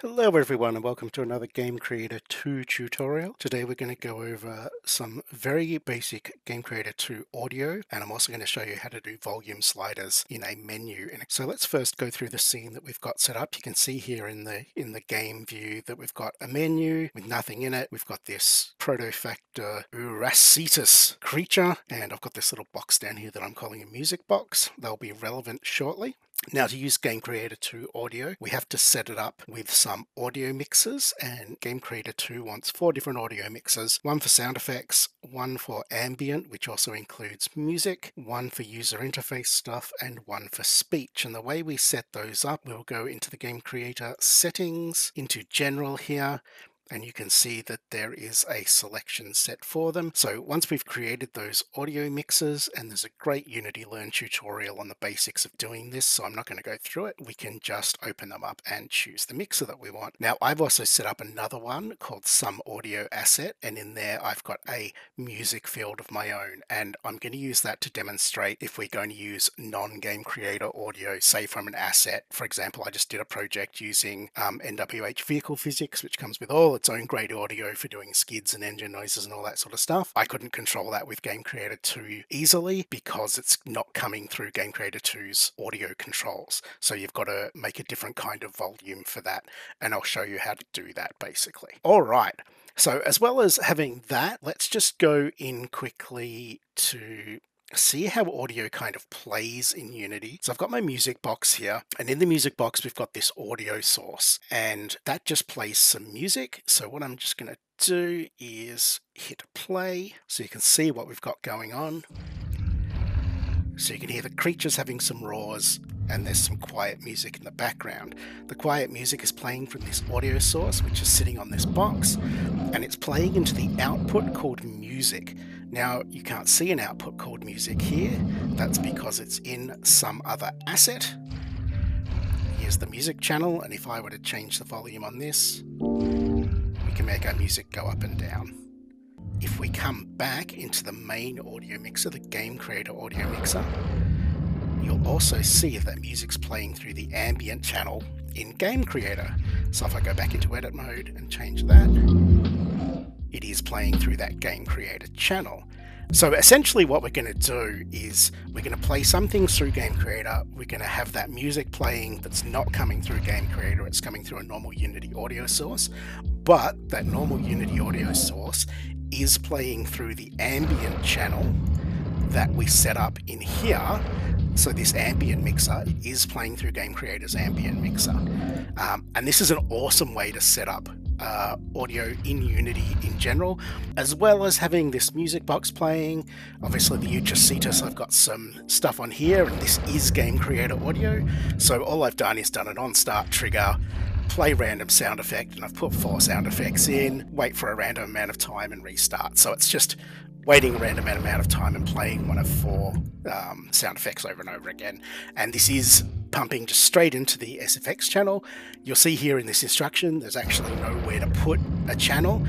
Hello everyone and welcome to another Game Creator 2 tutorial. Today we're going to go over some very basic Game Creator 2 audio and I'm also going to show you how to do volume sliders in a menu. So let's first go through the scene that we've got set up. You can see here in the in the game view that we've got a menu with nothing in it. We've got this Protofactor Uracetus creature and I've got this little box down here that I'm calling a music box. They'll be relevant shortly. Now to use Game Creator 2 audio, we have to set it up with some audio mixers and Game Creator 2 wants four different audio mixers, one for sound effects, one for ambient, which also includes music, one for user interface stuff, and one for speech. And the way we set those up, we'll go into the Game Creator settings, into general here, and you can see that there is a selection set for them. So once we've created those audio mixes, and there's a great Unity Learn tutorial on the basics of doing this, so I'm not going to go through it, we can just open them up and choose the mixer that we want. Now I've also set up another one called Some Audio Asset, and in there I've got a music field of my own, and I'm going to use that to demonstrate if we're going to use non-game creator audio, say from an asset. For example, I just did a project using um, NWH vehicle physics, which comes with all its own great audio for doing skids and engine noises and all that sort of stuff. I couldn't control that with Game Creator 2 easily because it's not coming through Game Creator 2's audio controls. So you've got to make a different kind of volume for that. And I'll show you how to do that basically. All right. So as well as having that, let's just go in quickly to see how audio kind of plays in Unity. So I've got my music box here, and in the music box, we've got this audio source, and that just plays some music. So what I'm just going to do is hit play so you can see what we've got going on. So you can hear the creatures having some roars and there's some quiet music in the background. The quiet music is playing from this audio source which is sitting on this box and it's playing into the output called music. Now, you can't see an output called music here. That's because it's in some other asset. Here's the music channel, and if I were to change the volume on this, we can make our music go up and down. If we come back into the main audio mixer, the Game Creator audio mixer, you'll also see that music's playing through the ambient channel in Game Creator. So if I go back into edit mode and change that, it is playing through that game creator channel. So essentially what we're going to do is we're going to play some things through Game Creator. We're going to have that music playing that's not coming through Game Creator. It's coming through a normal Unity audio source. But that normal Unity audio source is playing through the ambient channel that we set up in here. So this ambient mixer is playing through Game Creator's ambient mixer. Um, and this is an awesome way to set up uh, audio in Unity in general, as well as having this music box playing. Obviously, the Uracetus, I've got some stuff on here, and this is Game Creator Audio. So all I've done is done an on-start trigger, play random sound effect, and I've put four sound effects in, wait for a random amount of time, and restart. So it's just waiting a random amount of time and playing one of four um, sound effects over and over again. And this is pumping just straight into the SFX channel. You'll see here in this instruction, there's actually nowhere to put a channel.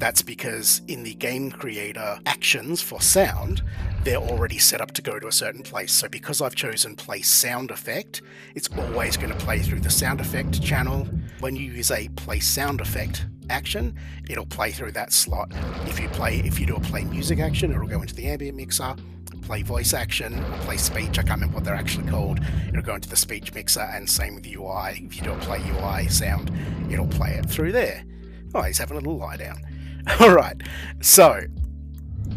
That's because in the game creator actions for sound, they're already set up to go to a certain place. So because I've chosen play sound effect, it's always going to play through the sound effect channel. When you use a play sound effect action, it'll play through that slot. If you play, if you do a play music action, it'll go into the ambient mixer play voice action play speech. I can't remember what they're actually called. It'll go into the speech mixer, and same with UI. If you do a play UI sound, it'll play it through there. Oh, he's having a little lie down. All right, so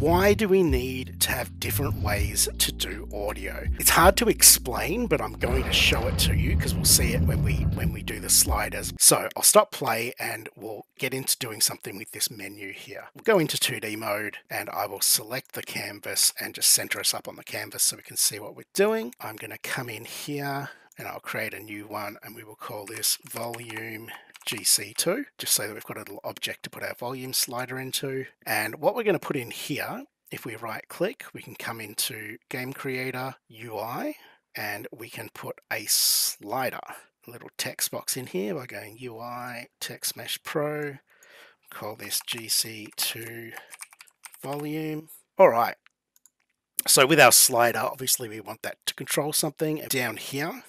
why do we need to have different ways to do audio? It's hard to explain, but I'm going to show it to you because we'll see it when we when we do the sliders. So I'll stop play and we'll get into doing something with this menu here. We'll go into 2D mode and I will select the canvas and just center us up on the canvas so we can see what we're doing. I'm going to come in here and I'll create a new one and we will call this volume GC2, just so that we've got a little object to put our volume slider into. And what we're going to put in here, if we right click, we can come into Game Creator UI and we can put a slider, a little text box in here by going UI Text Mesh Pro, call this GC2 volume. All right, so with our slider, obviously we want that to control something. Down here,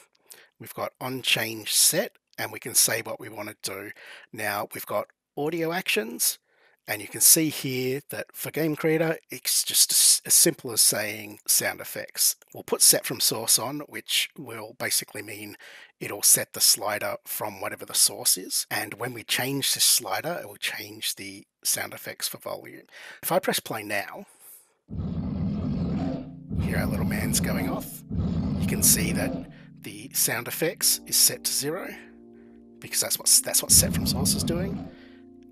we've got on change set and we can say what we want to do. Now we've got audio actions, and you can see here that for Game Creator, it's just as simple as saying sound effects. We'll put set from source on, which will basically mean it'll set the slider from whatever the source is. And when we change this slider, it will change the sound effects for volume. If I press play now, here our little man's going off. You can see that the sound effects is set to zero because that's what that's what set from source is doing.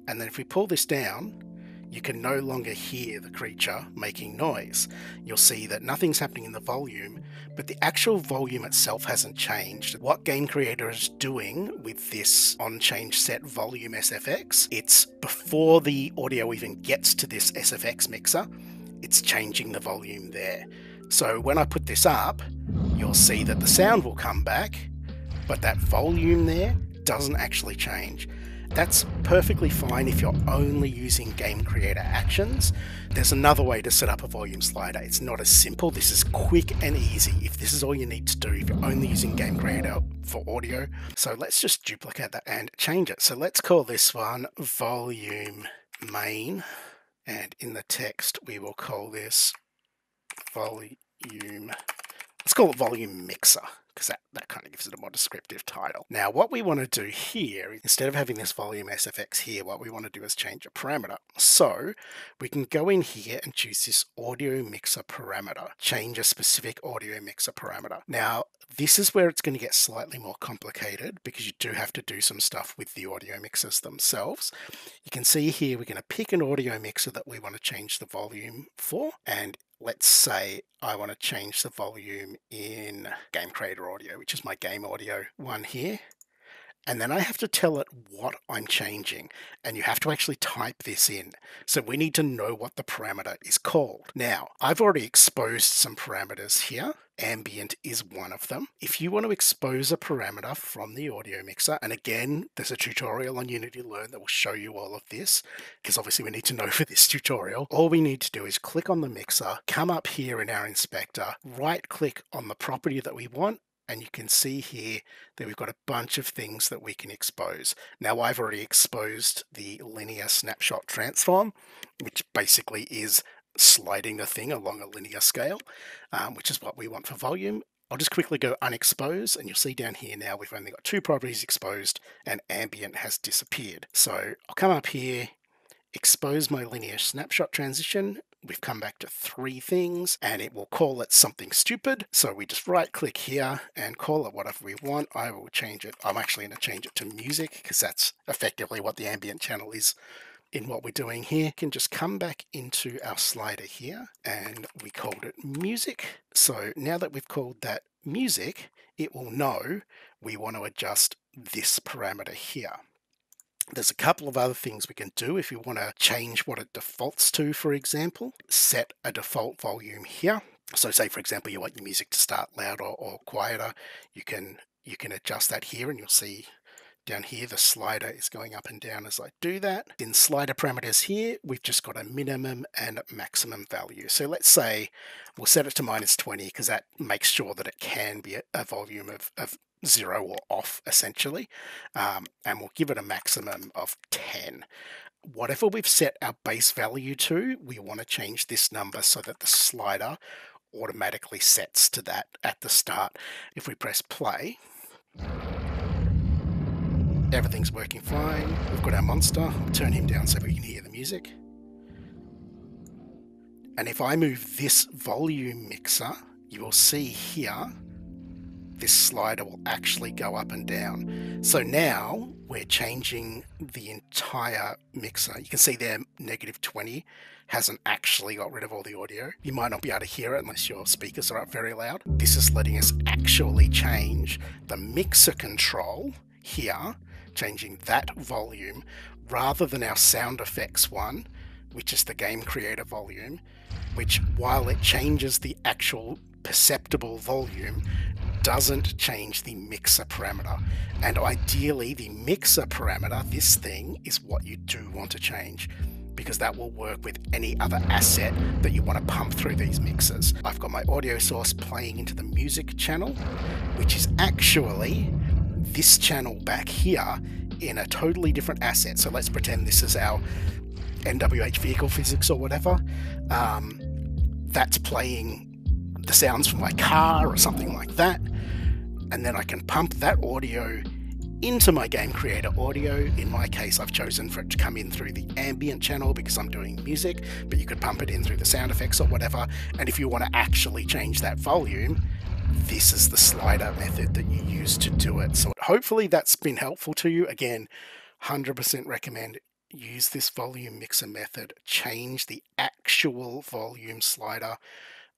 And then if we pull this down, you can no longer hear the creature making noise. You'll see that nothing's happening in the volume, but the actual volume itself hasn't changed. What Game Creator is doing with this on change set volume SFX, it's before the audio even gets to this SFX mixer, it's changing the volume there. So when I put this up, you'll see that the sound will come back, but that volume there doesn't actually change. That's perfectly fine if you're only using Game Creator actions. There's another way to set up a volume slider. It's not as simple. This is quick and easy if this is all you need to do if you're only using Game Creator for audio. So let's just duplicate that and change it. So let's call this one volume main. And in the text, we will call this volume, let's call it volume mixer because that, that kind of gives it a more descriptive title. Now what we want to do here, instead of having this volume SFX here, what we want to do is change a parameter. So we can go in here and choose this audio mixer parameter, change a specific audio mixer parameter. Now this is where it's going to get slightly more complicated because you do have to do some stuff with the audio mixers themselves. You can see here we're going to pick an audio mixer that we want to change the volume for and let's say I want to change the volume in Game Creator Audio, which is my game audio one here. And then I have to tell it what I'm changing. And you have to actually type this in. So we need to know what the parameter is called. Now, I've already exposed some parameters here ambient is one of them. If you want to expose a parameter from the audio mixer, and again, there's a tutorial on Unity Learn that will show you all of this, because obviously we need to know for this tutorial. All we need to do is click on the mixer, come up here in our inspector, right click on the property that we want, and you can see here that we've got a bunch of things that we can expose. Now I've already exposed the linear snapshot transform, which basically is sliding the thing along a linear scale, um, which is what we want for volume. I'll just quickly go unexpose and you'll see down here now we've only got two properties exposed and ambient has disappeared. So I'll come up here, expose my linear snapshot transition. We've come back to three things and it will call it something stupid. So we just right click here and call it whatever we want. I will change it. I'm actually going to change it to music because that's effectively what the ambient channel is in what we're doing here we can just come back into our slider here and we called it music. So now that we've called that music, it will know we want to adjust this parameter here. There's a couple of other things we can do if you want to change what it defaults to, for example. Set a default volume here. So say, for example, you want your music to start louder or quieter, you can you can adjust that here and you'll see down here, the slider is going up and down as I do that. In slider parameters here, we've just got a minimum and maximum value. So let's say we'll set it to minus 20 because that makes sure that it can be a, volume of, of zero or off essentially. Um, and we'll give it a maximum of 10 whatever we've set our base value to, we want to change this number so that the slider automatically sets to that at the start. If we press play, Everything's working fine. We've got our monster. I'll turn him down so we can hear the music. And if I move this volume mixer, you will see here, this slider will actually go up and down. So now we're changing the entire mixer. You can see there, negative 20 hasn't actually got rid of all the audio. You might not be able to hear it unless your speakers are up very loud. This is letting us actually change the mixer control here changing that volume rather than our sound effects one, which is the game creator volume, which while it changes the actual perceptible volume, doesn't change the mixer parameter. And ideally, the mixer parameter, this thing, is what you do want to change because that will work with any other asset that you want to pump through these mixers. I've got my audio source playing into the music channel, which is actually this channel back here in a totally different asset. So let's pretend this is our NWH vehicle physics or whatever. Um, that's playing the sounds from my car or something like that. And then I can pump that audio into my game creator audio. In my case, I've chosen for it to come in through the ambient channel because I'm doing music, but you could pump it in through the sound effects or whatever. And if you want to actually change that volume, this is the slider method that you use to do it. So hopefully that's been helpful to you. Again, 100% recommend use this volume mixer method, change the actual volume slider.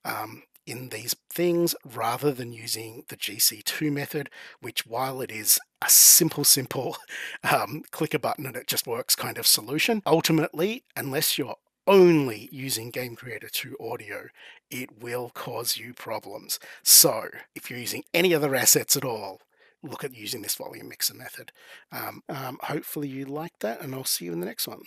Um, in these things rather than using the GC2 method, which while it is a simple, simple um, click a button and it just works kind of solution, ultimately, unless you're only using Game Creator 2 audio, it will cause you problems. So if you're using any other assets at all, look at using this volume mixer method. Um, um, hopefully you like that and I'll see you in the next one.